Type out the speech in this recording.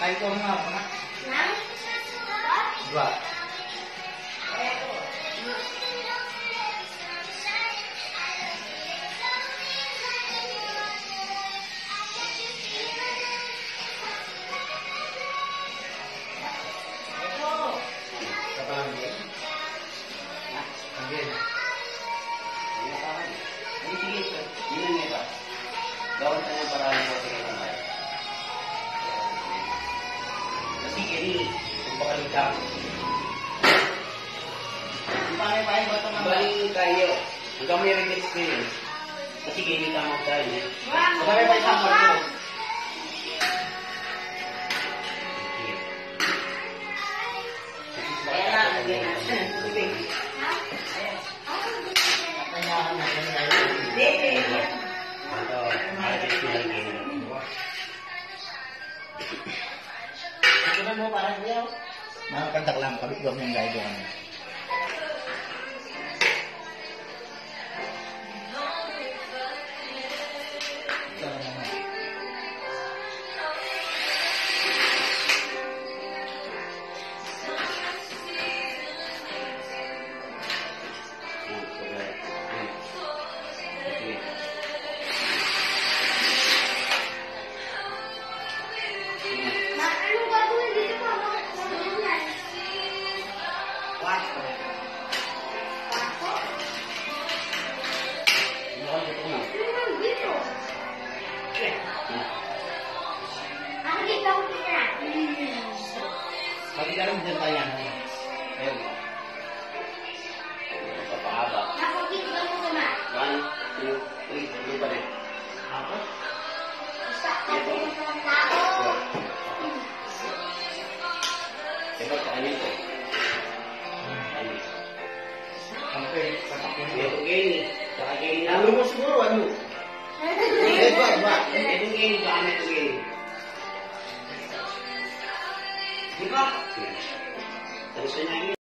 Nga ako na. Dua. Kasi kini, kung pakalita. Ang pangay-pangay ba ito ng Baling kayo. Huwag kang may release ko yun. Kasi kini tamang tayo. Sabay pa isang marto. Sige. Kaya mo parang kuya. Mga kantak lang, kabit ko yung ko. Ka rin dyan tayo. Ayun. Papahaba. One, two, three. Tuloy pa rin. Ako? Ito, sa kanya ito. Ano? Kampe, sasakin mo. Ito gini. Saka gini na. Ano mo siguro, ano? Ito, ba? Ito gini. Saka ito gini. Di ba? Tapos na niya